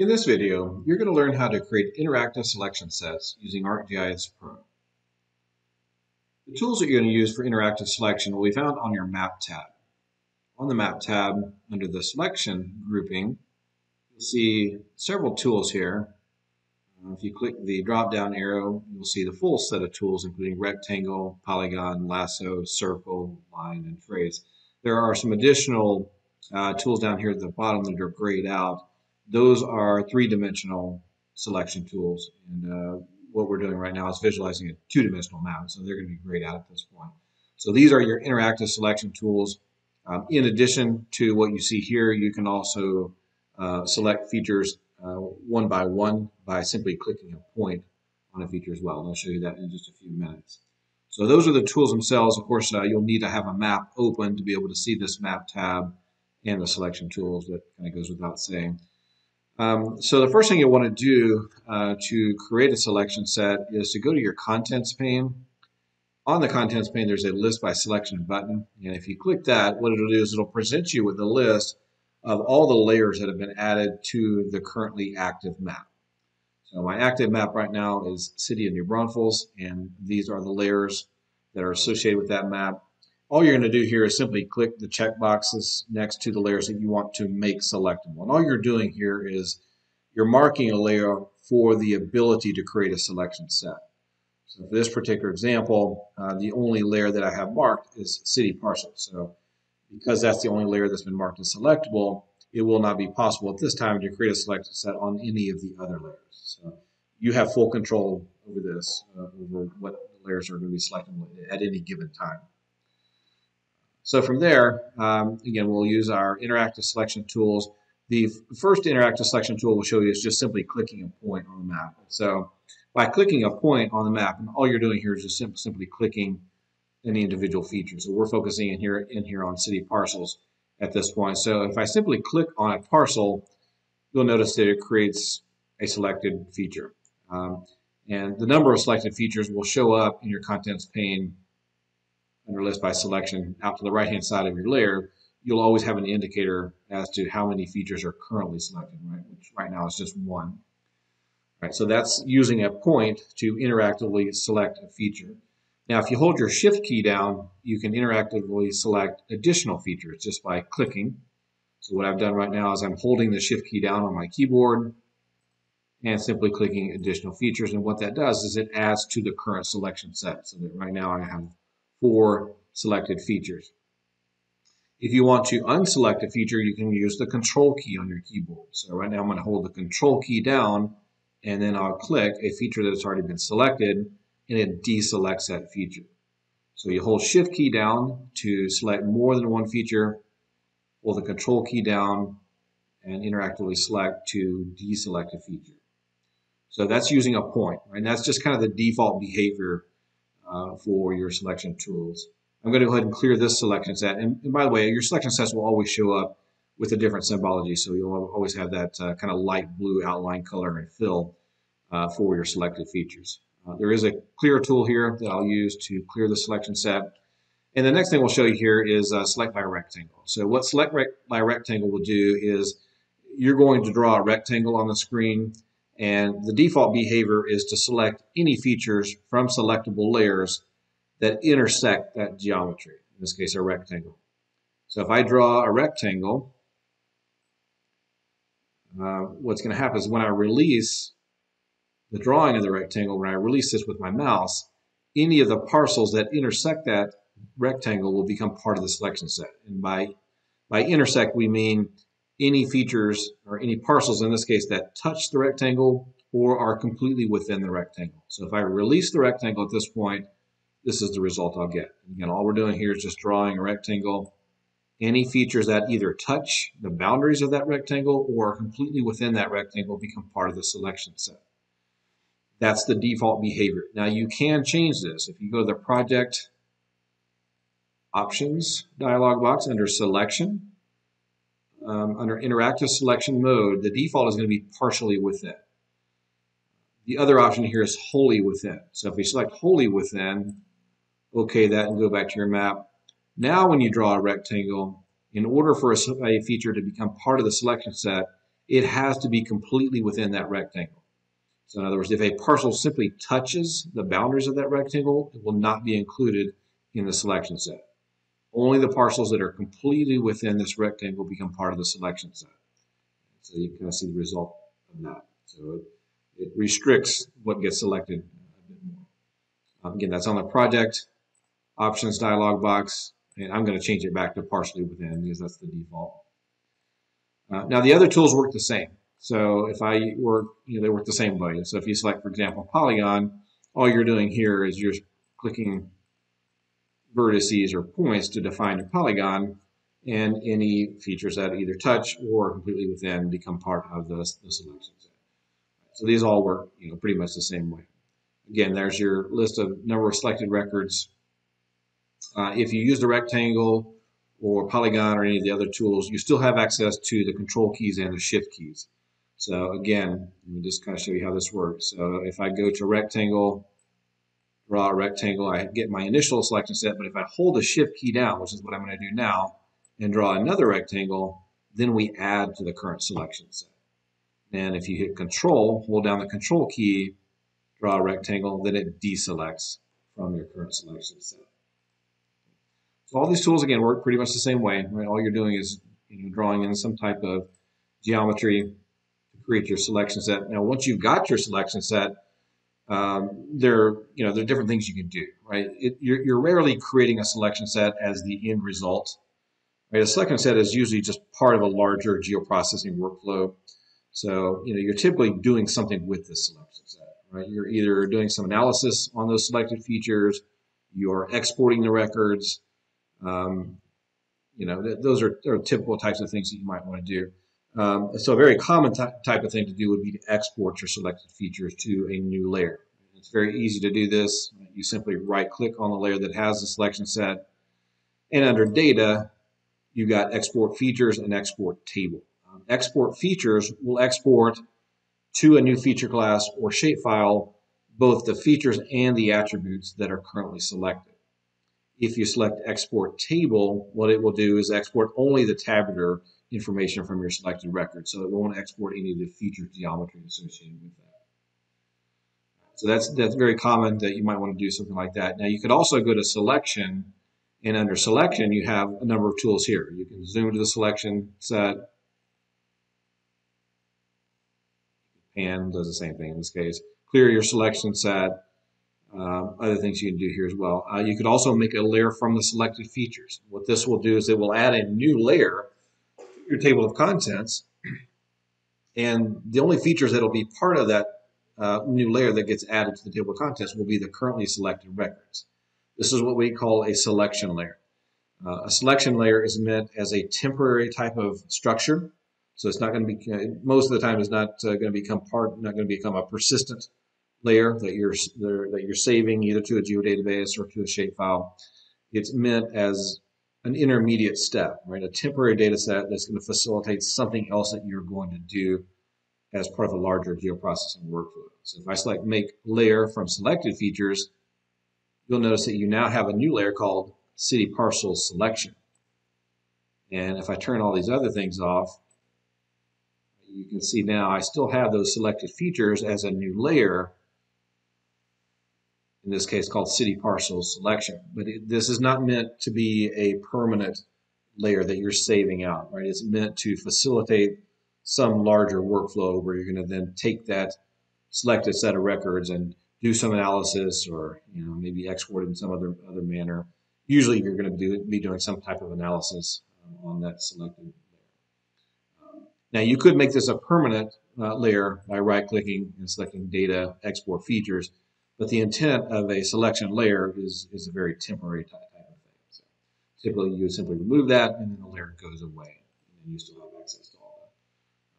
In this video, you're going to learn how to create interactive selection sets using ArcGIS Pro. The tools that you're going to use for interactive selection will be found on your Map tab. On the Map tab, under the Selection grouping, you'll see several tools here. Uh, if you click the drop-down arrow, you'll see the full set of tools, including rectangle, polygon, lasso, circle, line, and trace. There are some additional uh, tools down here at the bottom that are grayed out those are three-dimensional selection tools. And uh, what we're doing right now is visualizing a two-dimensional map. So they're going to be grayed out at this point. So these are your interactive selection tools. Um, in addition to what you see here, you can also uh, select features uh, one by one by simply clicking a point on a feature as well. And I'll show you that in just a few minutes. So those are the tools themselves. Of course, uh, you'll need to have a map open to be able to see this map tab and the selection tools. That kind of goes without saying. Um, so the first thing you want to do uh, to create a selection set is to go to your contents pane. On the contents pane, there's a list by selection button. And if you click that, what it'll do is it'll present you with a list of all the layers that have been added to the currently active map. So my active map right now is City of New Braunfels, and these are the layers that are associated with that map all you're going to do here is simply click the check boxes next to the layers that you want to make selectable. And all you're doing here is you're marking a layer for the ability to create a selection set. So for this particular example, uh, the only layer that I have marked is city parcel. So because that's the only layer that's been marked as selectable, it will not be possible at this time to create a selection set on any of the other layers. So you have full control over this, uh, over what layers are going to be selectable at any given time. So from there, um, again, we'll use our interactive selection tools. The first interactive selection tool we'll show you is just simply clicking a point on the map. So by clicking a point on the map, and all you're doing here is just sim simply clicking any individual feature. So we're focusing in here, in here on city parcels at this point. So if I simply click on a parcel, you'll notice that it creates a selected feature. Um, and the number of selected features will show up in your contents pane under list by selection out to the right hand side of your layer, you'll always have an indicator as to how many features are currently selected, right? Which right now is just one. Right, so that's using a point to interactively select a feature. Now, if you hold your shift key down, you can interactively select additional features just by clicking. So what I've done right now is I'm holding the shift key down on my keyboard and simply clicking additional features. And what that does is it adds to the current selection set. So that right now I have four selected features. If you want to unselect a feature, you can use the control key on your keyboard. So right now I'm going to hold the control key down and then I'll click a feature that has already been selected and it deselects that feature. So you hold shift key down to select more than one feature, hold the control key down and interactively select to deselect a feature. So that's using a point, right? And that's just kind of the default behavior uh, for your selection tools. I'm going to go ahead and clear this selection set. And, and, by the way, your selection sets will always show up with a different symbology. So you'll always have that uh, kind of light blue outline color and fill uh, for your selected features. Uh, there is a clear tool here that I'll use to clear the selection set. And the next thing we'll show you here is uh, select by rectangle. So what select by rectangle will do is you're going to draw a rectangle on the screen and the default behavior is to select any features from selectable layers that intersect that geometry, in this case a rectangle. So if I draw a rectangle, uh, what's going to happen is when I release the drawing of the rectangle, when I release this with my mouse, any of the parcels that intersect that rectangle will become part of the selection set. And by, by intersect, we mean any features or any parcels in this case that touch the rectangle or are completely within the rectangle. So if I release the rectangle at this point, this is the result I'll get. Again, all we're doing here is just drawing a rectangle. Any features that either touch the boundaries of that rectangle or are completely within that rectangle become part of the selection set. That's the default behavior. Now you can change this. If you go to the project options dialog box under selection, um, under interactive selection mode, the default is going to be partially within. The other option here is wholly within. So if we select wholly within, okay that and go back to your map. Now when you draw a rectangle, in order for a, a feature to become part of the selection set, it has to be completely within that rectangle. So in other words, if a parcel simply touches the boundaries of that rectangle, it will not be included in the selection set. Only the parcels that are completely within this rectangle become part of the selection set. So you kind of see the result of that. So it, it restricts what gets selected a bit more. Um, again, that's on the project options dialog box, and I'm going to change it back to partially within because that's the default. Uh, now the other tools work the same. So if I work, you know, they work the same way. So if you select, for example, polygon, all you're doing here is you're clicking vertices or points to define a polygon, and any features that either touch or completely within become part of the, the selection set. So these all work, you know, pretty much the same way. Again, there's your list of number of selected records. Uh, if you use the rectangle or polygon or any of the other tools, you still have access to the control keys and the shift keys. So again, let me just kind of show you how this works. So if I go to rectangle, draw a rectangle, I get my initial selection set, but if I hold the shift key down, which is what I'm going to do now, and draw another rectangle, then we add to the current selection set. And if you hit control, hold down the control key, draw a rectangle, then it deselects from your current selection set. So all these tools, again, work pretty much the same way. Right? All you're doing is you know, drawing in some type of geometry to create your selection set. Now, once you've got your selection set, um, there, you know, there are different things you can do, right? It, you're, you're rarely creating a selection set as the end result. Right? A selection set is usually just part of a larger geoprocessing workflow. So, you know, you're typically doing something with this selection set, right? You're either doing some analysis on those selected features, you're exporting the records, um, you know, th those are, are, typical types of things that you might want to do. Um, so a very common type of thing to do would be to export your selected features to a new layer. It's very easy to do this. You simply right click on the layer that has the selection set and under data, you've got export features and export table. Um, export features will export to a new feature class or shapefile both the features and the attributes that are currently selected. If you select export table, what it will do is export only the tabular information from your selected record. So it won't export any of the feature geometry associated with that. So that's, that's very common that you might want to do something like that. Now you could also go to selection and under selection you have a number of tools here. You can zoom to the selection set. Pan does the same thing in this case. Clear your selection set uh, other things you can do here as well. Uh, you could also make a layer from the selected features. What this will do is it will add a new layer your table of contents. And the only features that will be part of that uh, new layer that gets added to the table of contents will be the currently selected records. This is what we call a selection layer. Uh, a selection layer is meant as a temporary type of structure. So it's not going to be, most of the time, it's not uh, going to become part, not going to become a persistent layer that you're that you're saving either to a geodatabase or to a shapefile. It's meant as an intermediate step, right? A temporary data set that's going to facilitate something else that you're going to do as part of a larger geoprocessing workflow. So if I select make layer from selected features, you'll notice that you now have a new layer called city parcel selection. And if I turn all these other things off, you can see now I still have those selected features as a new layer, in this case called city parcel selection. But it, this is not meant to be a permanent layer that you're saving out, right? It's meant to facilitate some larger workflow where you're going to then take that selected set of records and do some analysis or you know maybe export it in some other other manner. Usually you're going to do, be doing some type of analysis um, on that selected layer. Now you could make this a permanent uh, layer by right clicking and selecting data export features but the intent of a selection layer is, is a very temporary type, of thing. So typically you simply remove that and then the layer goes away. And you still have access to all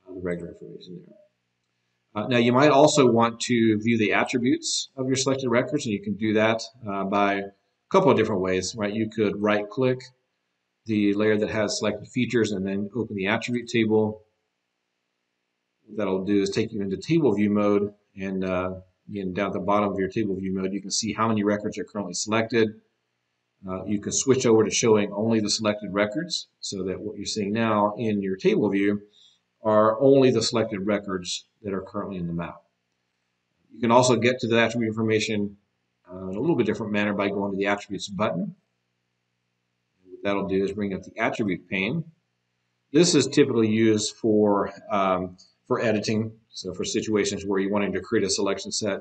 the, uh, the regular information there. Uh, now you might also want to view the attributes of your selected records and you can do that uh, by a couple of different ways, right? You could right click the layer that has selected features and then open the attribute table. What that'll do is take you into table view mode and uh, Again, down at the bottom of your table view mode, you can see how many records are currently selected. Uh, you can switch over to showing only the selected records so that what you're seeing now in your table view are only the selected records that are currently in the map. You can also get to the attribute information uh, in a little bit different manner by going to the attributes button. What that'll do is bring up the attribute pane. This is typically used for, um, for editing, so for situations where you're wanting to create a selection set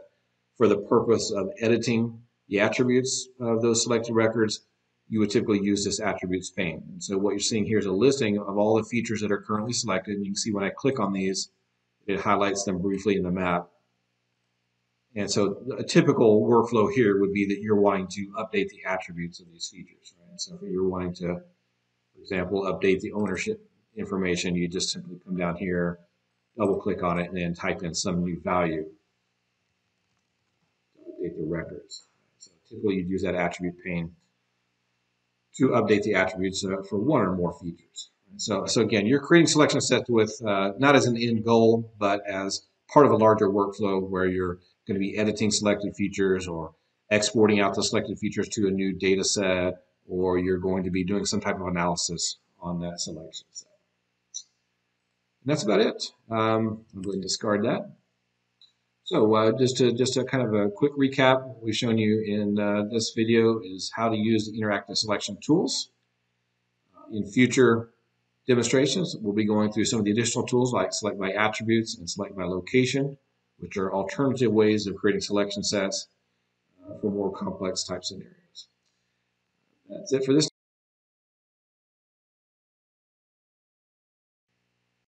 for the purpose of editing the attributes of those selected records, you would typically use this attributes pane. And so what you're seeing here is a listing of all the features that are currently selected. And you can see when I click on these, it highlights them briefly in the map. And so a typical workflow here would be that you're wanting to update the attributes of these features. Right? So if you're wanting to, for example, update the ownership information, you just simply come down here, double click on it, and then type in some new value to update the records. So typically you'd use that attribute pane to update the attributes uh, for one or more features. So, so again, you're creating selection sets with uh, not as an end goal, but as part of a larger workflow where you're going to be editing selected features or exporting out the selected features to a new data set, or you're going to be doing some type of analysis on that selection set. And that's about it. Um, I'm going to discard that. So uh, just to just a kind of a quick recap, what we've shown you in uh, this video is how to use the interactive selection tools. Uh, in future demonstrations, we'll be going through some of the additional tools like select by attributes and select by location, which are alternative ways of creating selection sets uh, for more complex type scenarios. That's it for this.